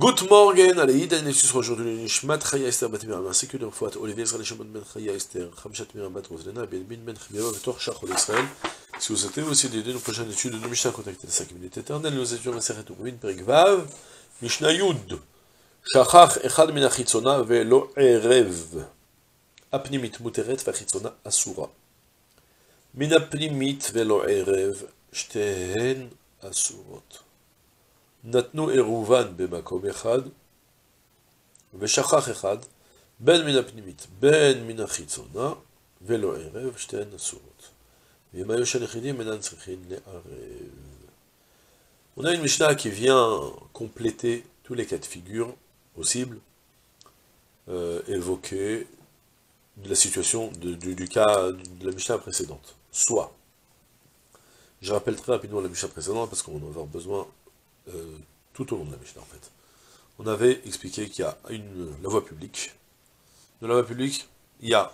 Good morning, allez, Ida Nessus aujourd'hui Nishmat Chaya Esther Bat Miriam, ainsi que leur fois Olivier Israël Shimon Ben Chaya Esther, Chamshat Miriam Bat Roslena, Ben Bin Ben Chibiyava, Vetor Shach Ol Israël. Si vous souhaitez aussi d'aider nos prochaines études de nos Mishnah, contactez les 5 minutes éternelles, nous étudions la Seret Uruvin, Perik Vav, Mishnah Yud, Shachach Echad Min Achitzona Velo Erev, Apnimit Muteret Vachitzona Asura. Min Apnimit Velo Erev, Shtehen Asurot. נתנו עירובן במקום אחד, ושכח אחד, בין מן הפנימית, בין מן החיצונה, ולא ערב, שתיהן אסורות. ואם היו של יחידים, אינן צריכים לערב. On a une Mishnah qui vient compléter tous les cas de figure possibles, euh, évoqués de la situation de, du, du, cas de la Mishnah précédente. Soit, je rappelle très rapidement la Mishnah précédente parce qu'on va avoir besoin euh, tout au long de la Mishnah en fait. On avait expliqué qu'il y a une, la voie publique. Dans la voie publique, il y a,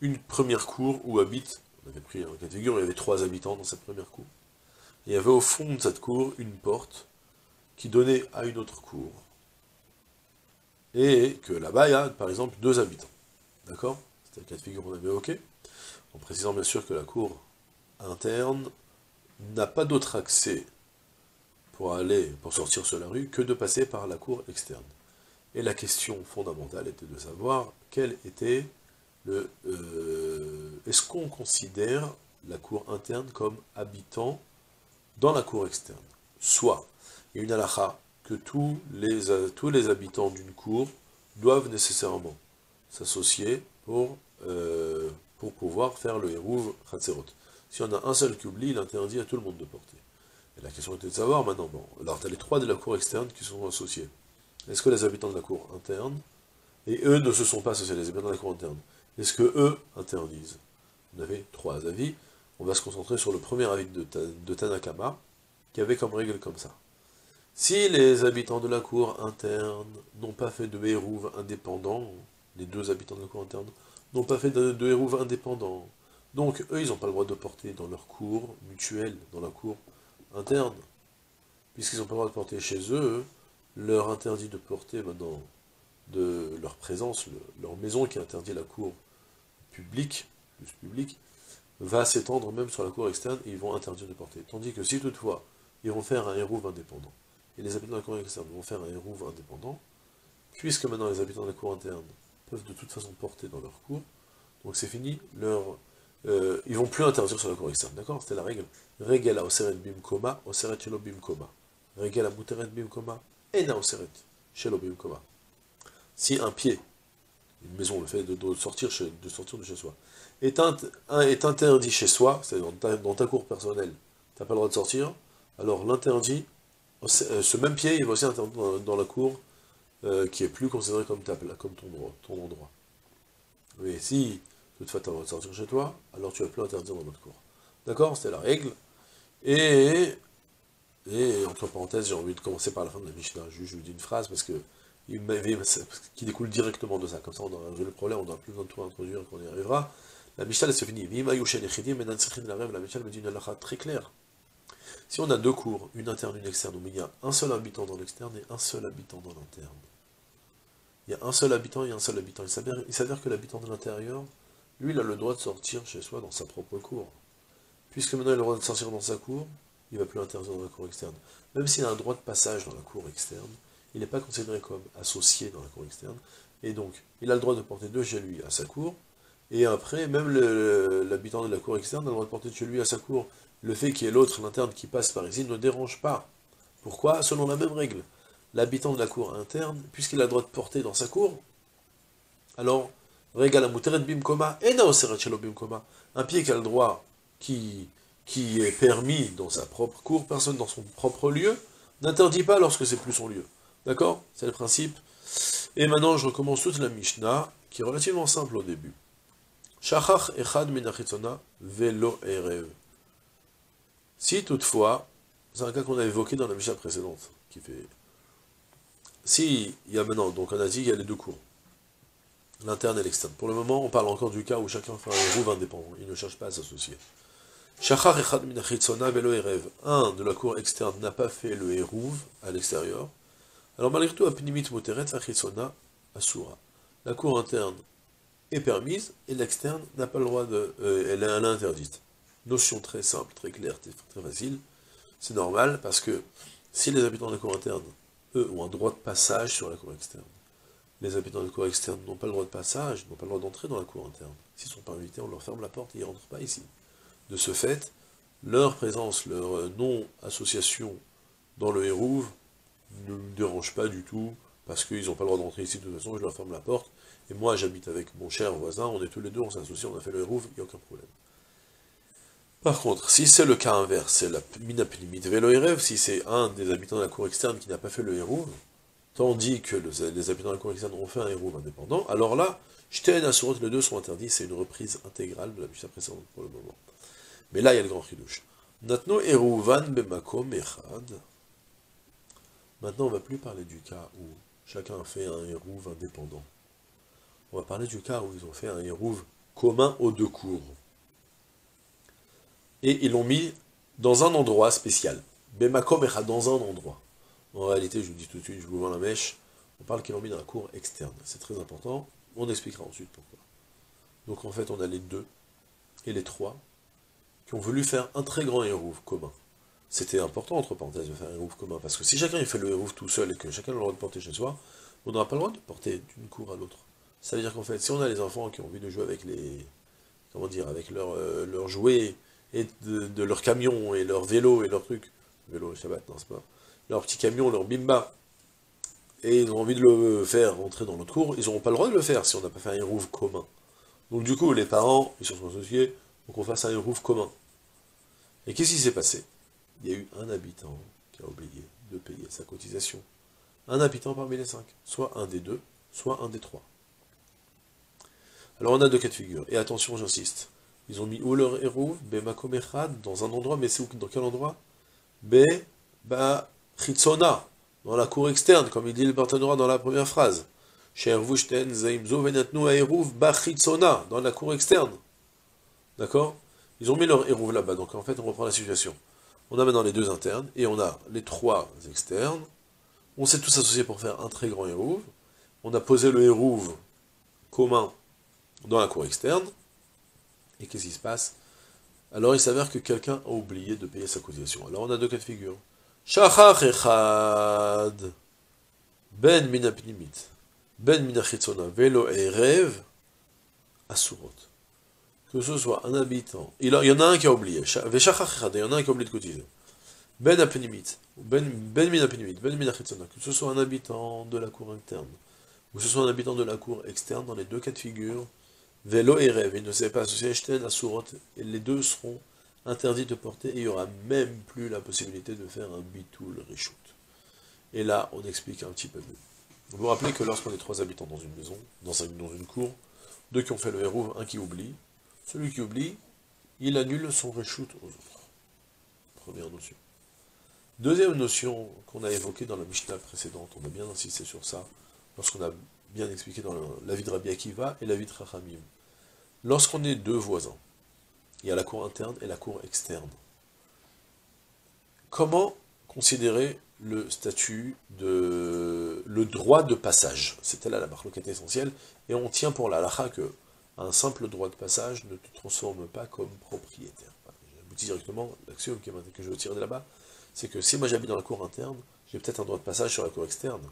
une première cour où habitent, on avait pris un cas de figure, il y avait trois habitants dans cette première cour. il y avait au fond de cette cour une porte qui donnait à une autre cour. Et que là-bas, il y a par exemple deux habitants. D'accord? C'était le cas de figure qu'on avait évoqué. En précisant bien sûr que la cour interne n'a pas d'autre accès pour aller, pour sortir sur la rue, que de passer par la cour externe. Et la question fondamentale était de savoir quel était le... Euh, est-ce qu'on considère la cour interne comme habitant dans la cour externe? Soit, il y a une halakha que tous les, tous les habitants d'une cour doivent nécessairement s'associer pour, euh, pour pouvoir faire le hérouv Khatserot. Si on a un seul qui oublie, il interdit à tout le monde de porter. Et la question était de savoir maintenant, bon, alors tu as les trois de la cour externe qui sont associés. Est-ce que les habitants de la cour interne, et eux ne se sont pas associés, les habitants de la cour interne, est-ce que eux interdisent On avait trois avis, on va se concentrer sur le premier avis de, de Tanakama, qui avait comme règle comme ça. Si les habitants de la cour interne n'ont pas fait de hérouve indépendant, les deux habitants de la cour interne n'ont pas fait de, de hérouve indépendant, donc eux, ils n'ont pas le droit de porter dans leur cour mutuelle, dans la cour interne, puisqu'ils n'ont pas le droit de porter chez eux, leur interdit de porter maintenant de leur présence, leur maison qui interdit la cour publique, plus publique, va s'étendre même sur la cour externe et ils vont interdire de porter. Tandis que si toutefois, ils vont faire un hérouve indépendant, et les habitants de la cour externe vont faire un hérouve indépendant, puisque maintenant les habitants de la cour interne peuvent de toute façon porter dans leur cour, donc c'est fini, leur euh, ils vont plus interdire sur la cour externe, d'accord? C'était la règle. Regela oseret bimkoma, oseret shelo bimkoma. Regela muteret bimkoma, ena oseret shelo bimkoma. Si un pied, une maison, le fait de, sortir, de sortir de chez soi, est, est interdit chez soi, c'est-à-dire dans ta, cour personnelle, tu n'as pas le droit de sortir, alors l'interdit, euh, ce même pied, il va aussi interdire dans, la cour euh, qui est plus considéré comme, ta, comme ton, ton endroit. Mais si tu as le droit de sortir chez toi, alors tu vas plus interdire dans notre cour. D'accord C'était la règle. Et, et entre parenthèses, j'ai envie de commencer par la fin de la Mishnah. Je, je vous dis une phrase parce que qui découle directement de ça. Comme ça, on aura résolu le problème, on n'aura plus besoin de tout introduire quand on y arrivera. La Mishnah, elle se finit. La Mishnah me dit une très claire. Si on a deux cours, une interne, une externe, où il y a un seul habitant dans l'externe et un seul habitant dans l'interne. Il y a un seul habitant et un seul habitant. Il s'avère que l'habitant de l'intérieur, lui, il a le droit de sortir chez soi dans sa propre cour. Puisque maintenant il a le droit de sortir dans sa cour, il ne va plus interdire dans la cour externe. Même s'il a un droit de passage dans la cour externe, il n'est pas considéré comme associé dans la cour externe, et donc il a le droit de porter de chez lui à sa cour, et après, même l'habitant de la cour externe a le droit de porter de chez lui à sa cour. Le fait qu'il y ait l'autre, l'interne, qui passe par ici ne dérange pas. Pourquoi? Selon la même règle. L'habitant de la cour interne, puisqu'il a le droit de porter dans sa cour, alors un pied qui a le droit, qui, qui est permis dans sa propre cour, personne dans son propre lieu, n'interdit pas lorsque c'est plus son lieu. D'accord? C'est le principe. Et maintenant, je recommence toute la Mishnah, qui est relativement simple au début. Shachach echad velo erev. Si toutefois, c'est un cas qu'on a évoqué dans la Mishnah précédente, qui fait... Si, il y a maintenant, donc on a dit, il y a les deux cours l'interne et l'externe. Pour le moment, on parle encore du cas où chacun fait un hérouve indépendant, il ne cherche pas à s'associer. Un de la cour externe n'a pas fait le hérouve à l'extérieur, Alors malgré tout, Apnimit Moteret, Achitsona, Asura. La cour interne est permise et l'externe n'a pas le droit de. Euh, elle est interdite. Notion très simple, très claire, très facile. C'est normal parce que si les habitants de la cour interne, eux, ont un droit de passage sur la cour externe, les habitants de la cour externe n'ont pas le droit de passage, n'ont pas le droit d'entrer dans la cour interne. S'ils ne sont pas invités, on leur ferme la porte et ils ne rentrent pas ici. De ce fait, leur présence, leur euh, non-association dans le Hérouve ne me dérange pas du tout, parce qu'ils n'ont pas le droit d'entrer ici de toute façon, je leur ferme la porte, et moi j'habite avec mon cher voisin, on est tous les deux, on s'associe, on a fait le Hérouve, il n'y a aucun problème. Par contre, si c'est le cas inverse, c'est la minaplimite vélo si c'est un des habitants de la cour externe qui n'a pas fait le Hérouve, tandis que les habitants de la cour externe ont fait un Hérouve indépendant, alors là, Shten et les deux sont interdits, c'est une reprise intégrale de la Mishnah précédente pour le moment. Mais là, il y a le grand chidouche. Maintenant. Maintenant, on ne va plus parler du cas où chacun a fait un hérouve indépendant. On va parler du cas où ils ont fait un hérouve commun aux deux cours. Et ils l'ont mis dans un endroit spécial. Bemakom dans un endroit. En réalité, je vous dis tout de suite, je vous vends la mèche, on parle qu'ils l'ont mis dans la cour externe. C'est très important, on expliquera ensuite pourquoi. Donc en fait, on a les deux et les trois qui ont voulu faire un très grand hérouf commun. C'était important, entre parenthèses, de faire un hérouf commun, parce que si chacun fait le hérouf tout seul et que chacun a le droit de porter chez soi, on n'aura pas le droit de porter d'une cour à l'autre. Ça veut dire qu'en fait, si on a les enfants qui ont envie de jouer avec les. comment dire, avec leurs leur euh, jouets, et de, de leur camion, et leur vélo, et leur truc, vélo, Shabbat, non, c'est pas. Leur petit camion, leur bimba, et ils ont envie de le faire rentrer dans notre cour, ils n'auront pas le droit de le faire si on n'a pas fait un hérouf commun. Donc du coup, les parents, ils se sont associés, pour qu'on fasse un hérouf commun. Et qu'est-ce qui s'est passé? Il y a eu un habitant qui a oublié de payer sa cotisation. Un habitant parmi les cinq. Soit un des deux, soit un des trois. Alors on a deux cas de figure. Et attention, j'insiste. Ils ont mis où leur héros Bemakomechad, dans un endroit, mais c'est dans quel endroit? Be Ba Chitzona, dans la cour externe, comme il dit le Bartanora dans la première phrase. Dans la cour externe. D'accord? Ils ont mis leur hérouve là-bas, donc en fait on reprend la situation. On a maintenant les deux internes, et on a les trois externes. On s'est tous associés pour faire un très grand hérouve. On a posé le hérouve commun dans la cour externe. Et qu'est-ce qui se passe? Alors il s'avère que quelqu'un a oublié de payer sa cotisation. Alors on a deux cas de figure. Shachach echad ben minapnimit ben minachitzona velo erev asurot que ce soit un habitant, il, y en a un qui a oublié, il y en a un qui a oublié de cotiser, ben apenimit, ben, ben minapinimit, ben minachitsana, que ce soit un habitant de la cour interne, ou que ce soit un habitant de la cour externe, dans les deux cas de figure, vélo et rêve, il ne sait pas Eshten à Surot, et les deux seront interdits de porter, et il n'y aura même plus la possibilité de faire un bitoul reshoot. Et là, on explique un petit peu mieux. Vous vous rappelez que lorsqu'on est trois habitants dans une maison, dans, dans une cour, deux qui ont fait le héros, un qui oublie, celui qui oublie, il annule son reshoot aux autres. Première notion. Deuxième notion qu'on a évoquée dans la Mishnah précédente, on a bien insisté sur ça, lorsqu'on a bien expliqué dans la vie de et la vie de. Lorsqu'on est deux voisins, il y a la cour interne et la cour externe. Comment considérer le statut de le droit de passage? C'était là la marque essentielle, et on tient pour la lacha que un simple droit de passage ne te transforme pas comme propriétaire. J'aboutis directement, l'axiome que je veux tirer là-bas, c'est que si moi j'habite dans la cour interne, j'ai peut-être un droit de passage sur la cour externe,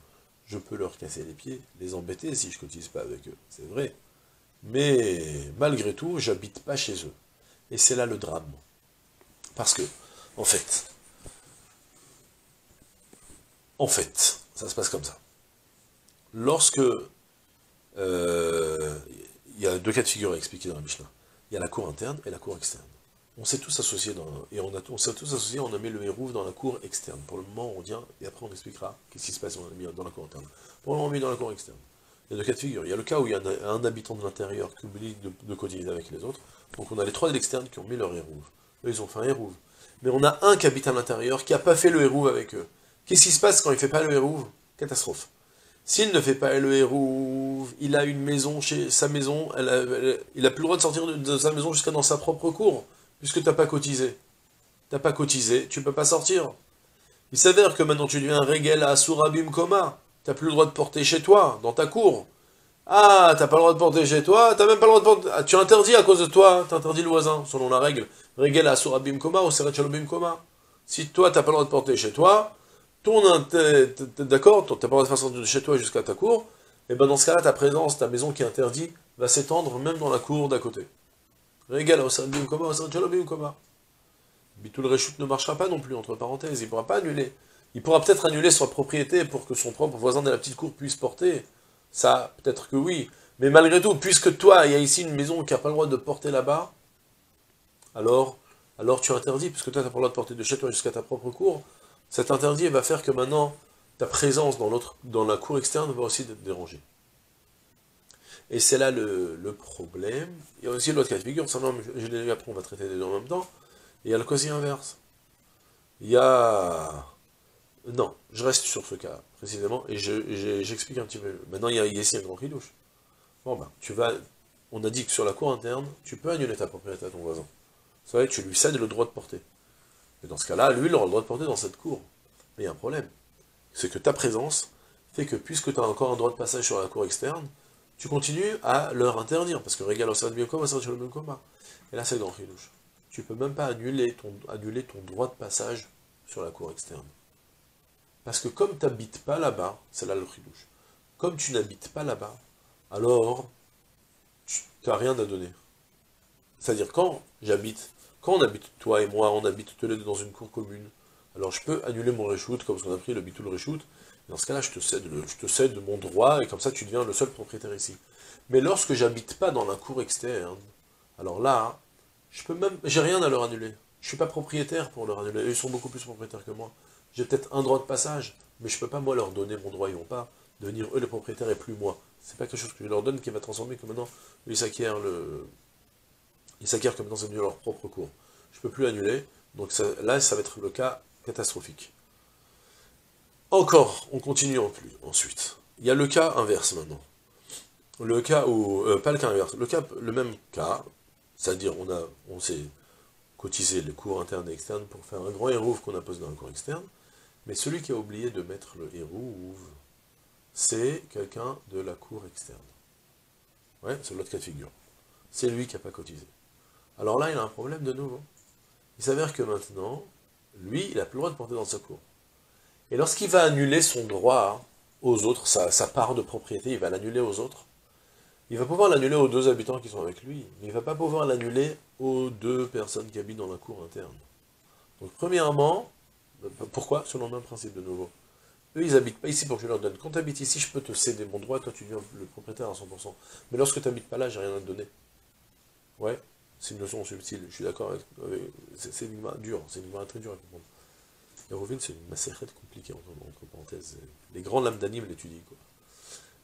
je peux leur casser les pieds, les embêter si je ne cotise pas avec eux, c'est vrai. Mais malgré tout, j'habite pas chez eux. Et c'est là le drame. Parce que, en fait, en fait, ça se passe comme ça. Lorsque euh, il y a deux cas de figure à expliquer dans la Mishnah. Il y a la cour interne et la cour externe. On s'est tous associés dans, et on, s'est tous associés, on a mis le hérouve dans la cour externe. Pour le moment, on vient, et après on expliquera qu'est-ce qui se passe dans la cour interne. Pour le moment, on mis dans la cour externe. Il y a deux cas de figure. Il y a le cas où il y a un, habitant de l'intérieur qui oublie de, de, cotiser avec les autres. Donc on a les trois de l'externe qui ont mis leur hérouve. Eux, ils ont fait un hérouve. Mais on a un qui habite à l'intérieur qui n'a pas fait le hérouve avec eux. Qu'est-ce qui se passe quand il ne fait pas le hérouve Catastrophe. S'il ne fait pas le héros, il a une maison chez sa maison, il n'a plus le droit de sortir de, sa maison jusqu'à dans sa propre cour, puisque tu n'as pas cotisé. Tu n'as pas cotisé, tu ne peux pas sortir. Il s'avère que maintenant tu deviens un régel à Surabim Koma. T'as plus le droit de porter chez toi, dans ta cour. Ah, t'as pas le droit de porter chez toi, t'as même pas le droit de porter... Ah, tu interdis à cause de toi, t'interdis le voisin, selon la règle. Régel à Surabim Koma ou Seret Koma. Si toi, t'as pas le droit de porter chez toi, ton d'accord, t'as pas le droit de faire sortir de chez toi jusqu'à ta cour, et ben dans ce cas-là, ta présence, ta maison qui est interdite, va s'étendre même dans la cour d'à côté. Régal au sein Koma, au sein Koma. Bitul Reshut ne marchera pas non plus, entre parenthèses, il pourra pas annuler. Il pourra peut-être annuler sa propriété pour que son propre voisin de la petite cour puisse porter. Ça, peut-être que oui. Mais malgré tout, puisque toi, il y a ici une maison qui n'a pas le droit de porter là-bas, alors, alors tu interdis, puisque toi, tu n'as pas le droit de porter de chez toi jusqu'à ta propre cour, cet interdit va faire que maintenant, ta présence dans, la cour externe va aussi être dérangée. Et c'est là le, problème. Il y a aussi l'autre cas de figure, ça, je l'ai après, on va traiter les deux en même temps. Et il y a le quasi inverse. Il y a... Non, je reste sur ce cas, précisément, et j'explique un petit peu. Maintenant, il y a ici un grand ridouche. Bon ben, tu vas... On a dit que sur la cour interne, tu peux annuler ta propriété à ton voisin. Ça veut tu lui cèdes le droit de porter. Et dans ce cas-là, lui, il aura le droit de porter dans cette cour. Mais il y a un problème. C'est que ta présence fait que, puisque tu as encore un droit de passage sur la cour externe, tu continues à leur interdire, parce que Régal au bien comme sur le même coma. Et là, c'est le grand ridouche. Tu peux même pas annuler ton droit de passage sur la cour externe. Parce que comme tu n'habites pas là-bas, c'est là le ridouche, comme tu n'habites pas là-bas, alors tu n'as rien à donner. C'est-à-dire quand j'habite, quand on habite, toi et moi, on habite tous les deux dans une cour commune, alors je peux annuler mon reshoot, comme ce qu'on a pris le bitul reshoot, dans ce cas-là, je te cède je te cède mon droit, et comme ça, tu deviens le seul propriétaire ici. Mais lorsque j'habite pas dans la cour externe, alors là, je peux même, j'ai rien à leur annuler. Je suis pas propriétaire pour leur annuler. Ils sont beaucoup plus propriétaires que moi. J'ai peut-être un droit de passage, mais je peux pas, moi, leur donner mon droit. Ils vont pas devenir eux les propriétaires et plus moi. C'est pas quelque chose que je leur donne qui va transformer que maintenant, ils s'acquièrent le... Ils s'acquièrent que maintenant, c'est devenu leur propre cours. Je peux plus annuler. Donc là, ça va être le cas catastrophique. Encore, on continue en plus, ensuite. Il y a le cas inverse maintenant. Le cas où, euh, pas le cas inverse, le même cas, c'est-à-dire on, a, on s'est cotisé les cours internes et externes pour faire un grand hérouve qu'on a posé dans un cours externe, mais celui qui a oublié de mettre le hérouve, c'est quelqu'un de la cour externe. Ouais, c'est l'autre cas de figure. C'est lui qui n'a pas cotisé. Alors là, il a un problème de nouveau. Il s'avère que maintenant, lui, il n'a plus le droit de porter dans sa cour. Et lorsqu'il va annuler son droit aux autres, sa, part de propriété, il va l'annuler aux autres, il va pouvoir l'annuler aux deux habitants qui sont avec lui, mais il ne va pas pouvoir l'annuler aux deux personnes qui habitent dans la cour interne. Donc premièrement, pourquoi? Selon le même principe de nouveau. Eux, ils n'habitent pas ici pour que je leur donne. Quand tu habites ici, je peux te céder mon droit, toi tu deviens le propriétaire à 100%. Mais lorsque tu n'habites pas là, j'ai rien à te donner. Ouais, c'est une notion subtile, je suis d'accord avec... c'est une dur, c'est une très dure à comprendre. Hérovine, c'est une macérette compliquée, entre, parenthèses. Les grands lamdanim l'étudient, quoi.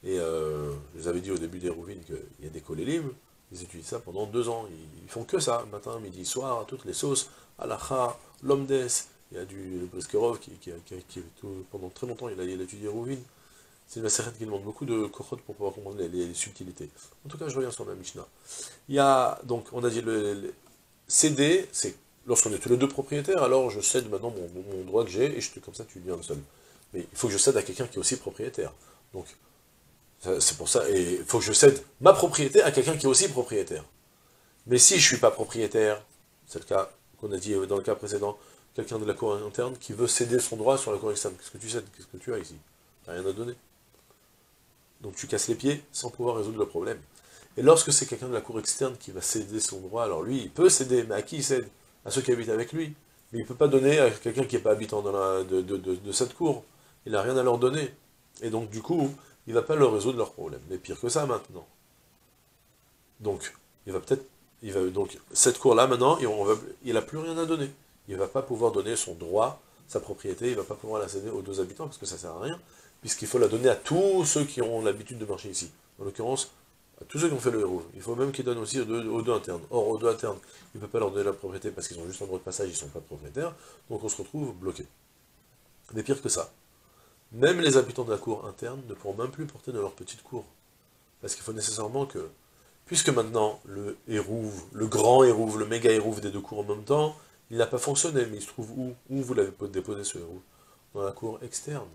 Et euh, je vous avais dit au début d'Hérovine qu'il y a des kolélim, ils étudient ça pendant deux ans. Ils, font que ça, matin, midi, soir, toutes les sauces, alacha, l'omdes, il y a du Briskerov qui, qui, pendant très longtemps, il a, il a étudié Hérovine. C'est une macérette qui demande beaucoup de kochot pour pouvoir comprendre les, subtilités. En tout cas, je reviens sur la Mishnah. Il y a, donc, on a dit, le, le CD, c'est Lorsqu'on est tous les deux propriétaires, alors je cède maintenant mon, droit que j'ai, et je, comme ça tu deviens le seul. Mais il faut que je cède à quelqu'un qui est aussi propriétaire. Donc, c'est pour ça, et il faut que je cède ma propriété à quelqu'un qui est aussi propriétaire. Mais si je ne suis pas propriétaire, c'est le cas qu'on a dit dans le cas précédent, quelqu'un de la cour interne qui veut céder son droit sur la cour externe, qu'est-ce que tu cèdes? Qu'est-ce que tu as ici? Tu rien à donner. Donc tu casses les pieds sans pouvoir résoudre le problème. Et lorsque c'est quelqu'un de la cour externe qui va céder son droit, alors lui, il peut céder, mais à qui il cède? À ceux qui habitent avec lui. Mais il ne peut pas donner à quelqu'un qui n'est pas habitant de, cette cour. Il n'a rien à leur donner. Et donc, du coup, il ne va pas leur résoudre leurs problèmes. Mais pire que ça, maintenant. Donc, il va peut-être... Il va, donc, cette cour-là, maintenant, il n'a plus rien à donner. Il ne va pas pouvoir donner son droit, sa propriété, il ne va pas pouvoir la céder aux deux habitants, parce que ça ne sert à rien, puisqu'il faut la donner à tous ceux qui ont l'habitude de marcher ici. En l'occurrence, tous ceux qui ont fait le héros. Il faut même qu'ils donnent aussi aux deux, internes. Or, aux deux internes, il ne peut pas leur donner la propriété parce qu'ils ont juste un droit de passage, ils ne sont pas propriétaires, donc on se retrouve bloqué. Mais pire que ça, même les habitants de la cour interne ne pourront même plus porter dans leur petite cour. Parce qu'il faut nécessairement que, puisque maintenant le hérouve, le grand hérouve, le méga hérouve des deux cours en même temps, il n'a pas fonctionné, mais il se trouve où Où vous l'avez déposé ce hérouve? Dans la cour externe.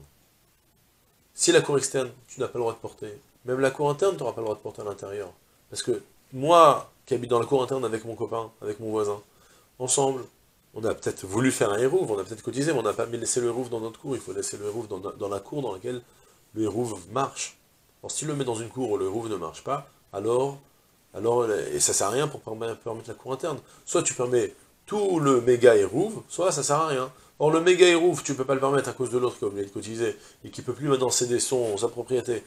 Si la cour externe, tu n'as pas le droit de porter, même la cour interne, tu n'auras pas le droit de porter à l'intérieur. Parce que moi, qui habite dans la cour interne avec mon copain, avec mon voisin, ensemble, on a peut-être voulu faire un hérouve, on a peut-être cotisé, mais on n'a pas laissé le hérouve dans notre cour, il faut laisser le hérouve dans, la cour dans laquelle le hérouve marche. Alors si le met dans une cour où le hérouve ne marche pas, alors, alors et ça sert à rien pour permettre la cour interne. Soit tu permets tout le méga hérouve, soit ça sert à rien. Or, le méga hérouf, tu ne peux pas le permettre à cause de l'autre qui a oublié de cotiser, et qui ne peut plus maintenant céder son, sa propriété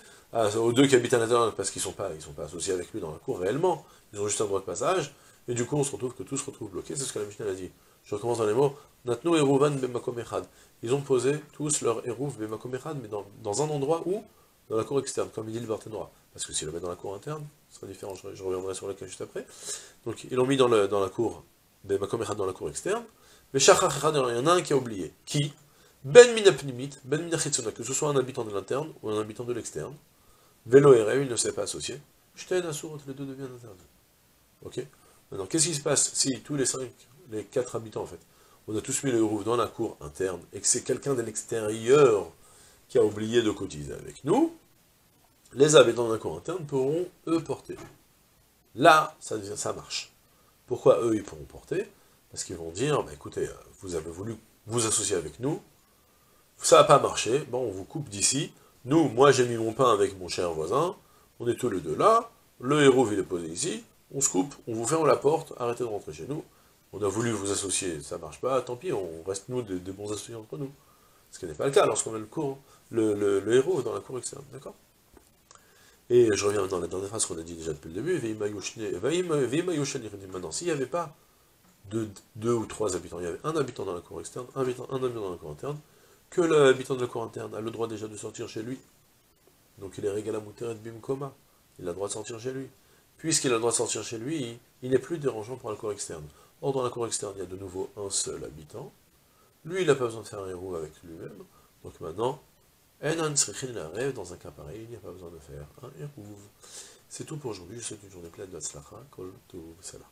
aux deux qui habitent à l'intérieur, parce qu'ils ne sont, pas, sont pas associés avec lui dans la cour réellement, ils ont juste un droit de passage, et du coup on se retrouve que tout se retrouve bloqué, c'est ce que la Mishnah a dit. Je recommence dans les mots, Natnu Eruvan Bemakom Ils ont posé tous leur Eruv Bemakom mais dans, un endroit où Dans la cour externe, comme il dit le Barthénois. Parce que s'ils le mettent dans la cour interne, ce sera différent, je, reviendrai sur le cas juste après. Donc ils l'ont mis dans, la cour, dans la cour externe, mais il y en a un qui a oublié. Qui Ben Minapnimit, Ben Minachitsona, que ce soit un habitant de l'interne ou un habitant de l'externe. Vélo il ne s'est pas associé. Asur, les deux deviennent interdits. Ok Maintenant, qu'est-ce qui se passe si tous les cinq, les quatre habitants en fait, on a tous mis le rouf dans la cour interne et que c'est quelqu'un de l'extérieur qui a oublié de cotiser avec nous, les habitants de la cour interne pourront, eux, porter. Là, ça, ça marche. Pourquoi eux, ils pourront porter? Parce qu'ils vont dire, bah, écoutez, euh, vous avez voulu vous associer avec nous, ça n'a pas marché, bon, on vous coupe d'ici. Nous, moi j'ai mis mon pain avec mon cher voisin, on est tous les deux là, le héros il est posé ici, on se coupe, on vous ferme la porte, arrêtez de rentrer chez nous. On a voulu vous associer, ça marche pas, tant pis, on reste nous des, bons associés entre nous. Ce qui n'est pas le cas lorsqu'on a le, cours, le, héros dans la cour externe, d'accord? Et je reviens dans la dernière phrase qu'on a dit déjà depuis le début, maintenant, s'il n'y avait pas deux, ou trois habitants. Il y avait un habitant dans la cour externe, un habitant, dans la cour interne, que l'habitant de la cour interne a le droit déjà de sortir chez lui. Donc il est régal à et bim coma. Il a le droit de sortir chez lui. Puisqu'il a le droit de sortir chez lui, il n'est plus dérangeant pour la cour externe. Or, dans la cour externe, il y a de nouveau un seul habitant. Lui, il n'a pas besoin de faire un héros avec lui-même. Donc maintenant, dans un cas pareil, il n'y a pas besoin de faire un héros. C'est tout pour aujourd'hui. Je souhaite une journée pleine de Kol Salah.